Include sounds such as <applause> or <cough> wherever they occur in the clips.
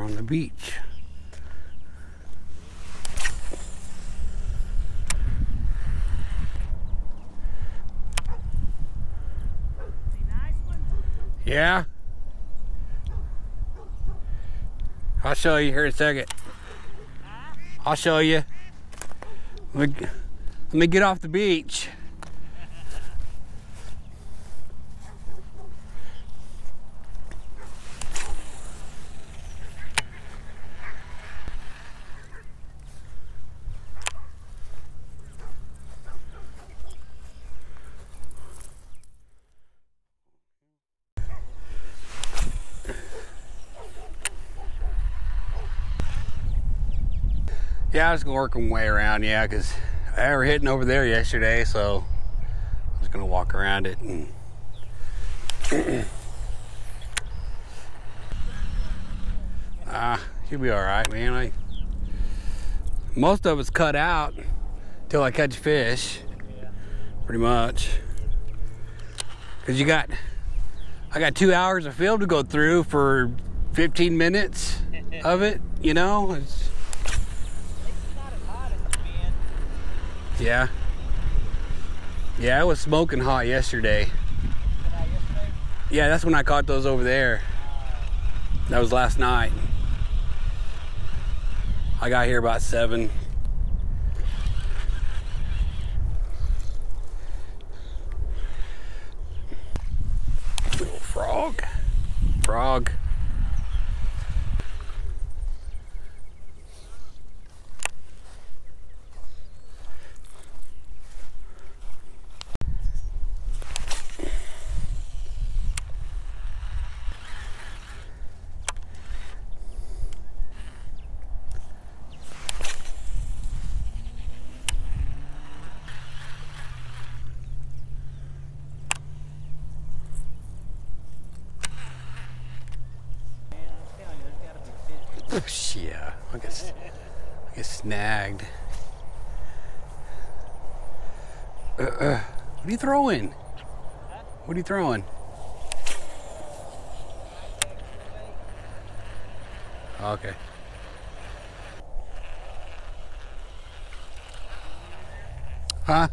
here on the beach. Yeah. I'll show you here in a second. I'll show you. Let me, let me get off the beach. Yeah, I was gonna work my way around, yeah, because I were hitting over there yesterday, so I was gonna walk around it and <clears throat> ah, you'll be all right, man. I most of it's cut out till I catch fish, pretty much. Cause you got, I got two hours of film to go through for 15 minutes of it. You know, it's Yeah. Yeah, it was smoking hot yesterday. Yeah, that's when I caught those over there. That was last night. I got here about seven. Little frog. Frog. Yeah, I get, I get snagged. Uh, <clears throat> uh, what are you throwing? What are you throwing? Okay. Huh?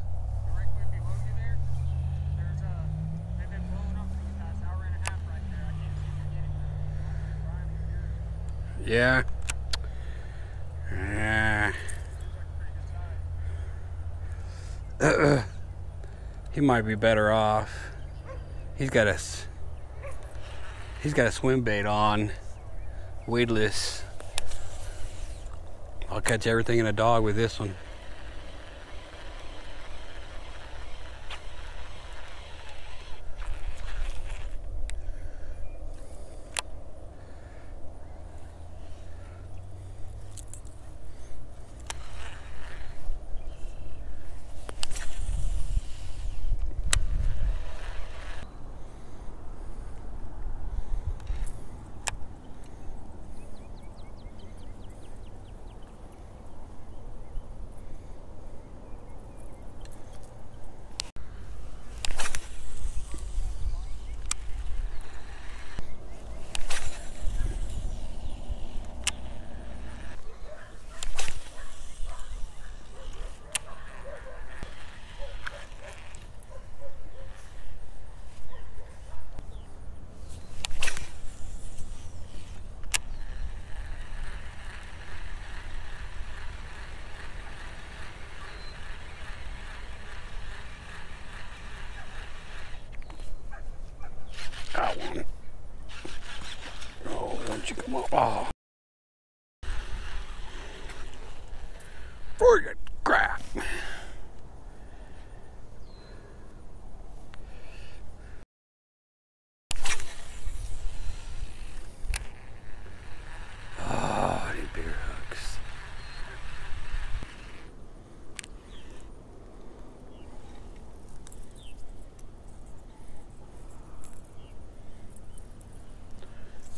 Yeah. Yeah. Uh, he might be better off. He's got a he's got a swim bait on, weedless. I'll catch everything in a dog with this one. That one. Oh, don't you come up. Oh. Friggin'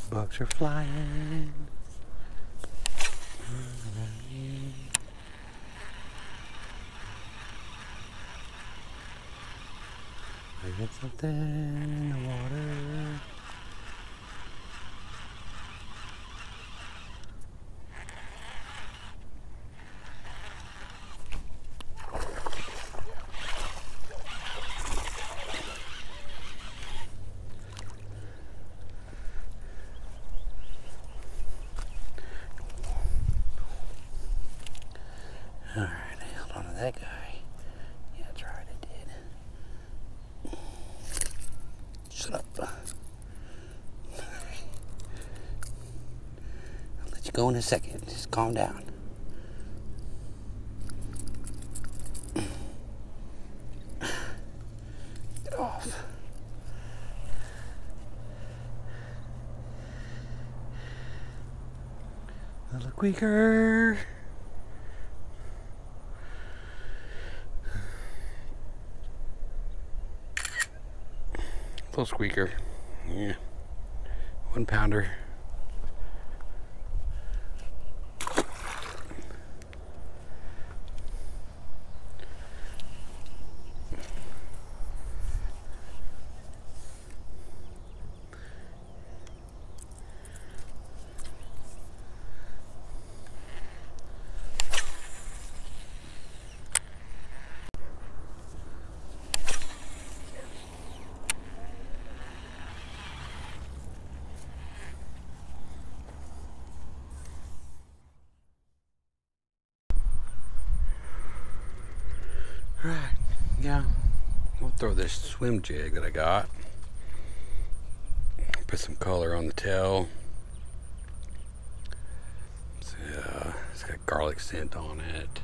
Bugs are flying. I get something in the water. I'll go in a second. Just calm down. Get off. A little quicker. Little squeaker. Yeah. One pounder. Yeah. We'll throw this swim jig that I got. Put some color on the tail. It's, uh, it's got garlic scent on it.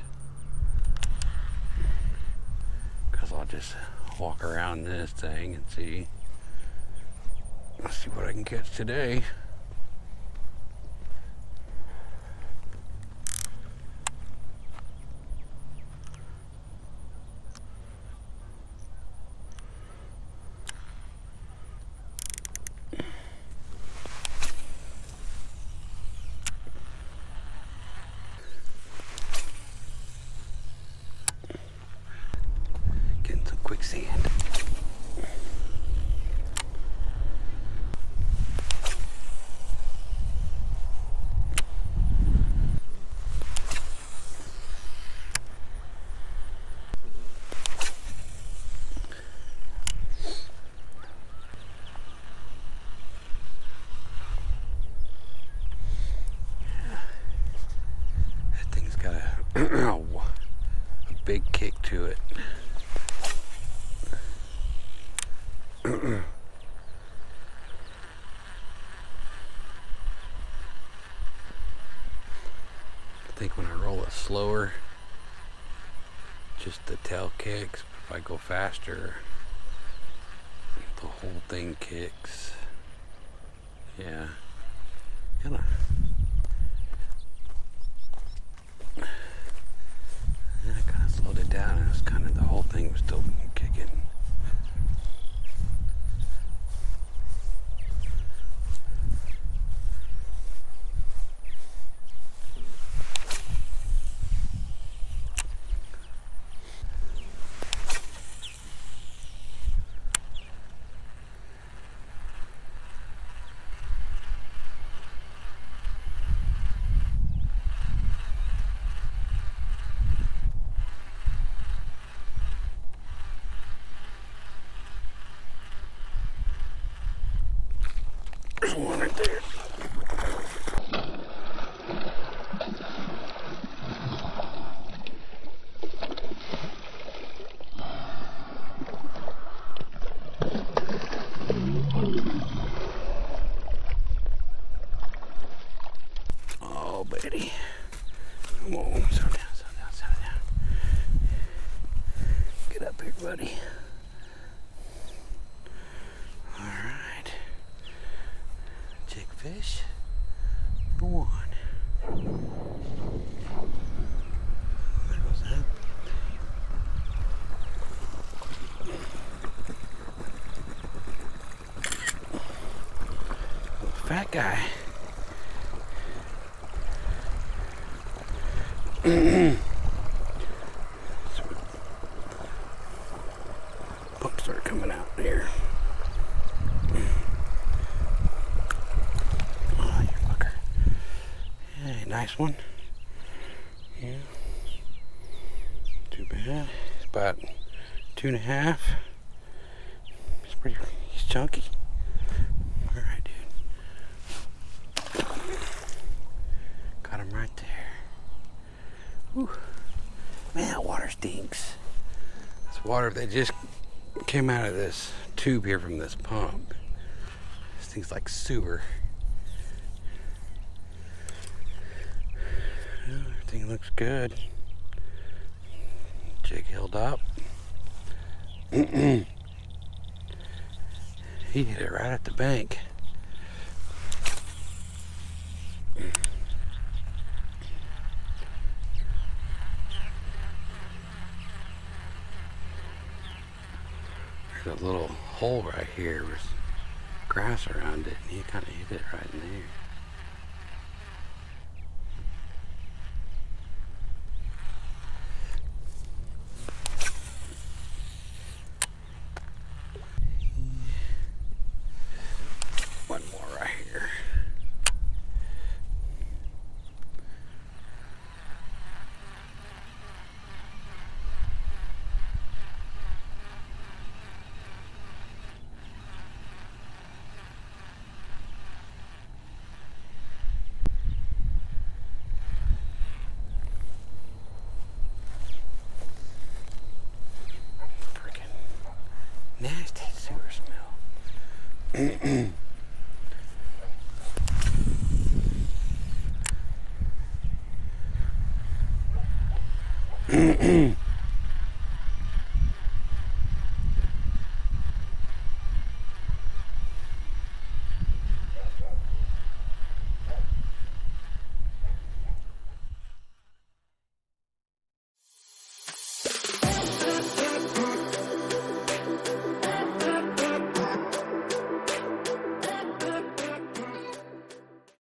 Cause I'll just walk around this thing and see. Let's see what I can catch today. Quicksand. That thing's got <clears throat> a big kick to it. I think when I roll it slower, just the tail kicks. If I go faster, the whole thing kicks. Yeah. Yeah, I kind of slowed it down. It was kind of the whole thing was still kicking. Right there. Oh, buddy. Come on, settle down, settle down, settle down. Get up here, buddy. All right. Jig fish. Go on. There goes that. Fat guy. <clears throat> Pump started coming out here. Oh, you fucker. Hey, nice one. Yeah. Too bad. It's about two and a half. He's pretty, he's chunky. All right, dude. Got him right there. Man, that water stinks. It's water that just came out of this tube here from this pump. This thing's like sewer. Looks good. Jig held up. <clears throat> he hit it right at the bank. There's a little hole right here with grass around it, and he kind of hit it right in there.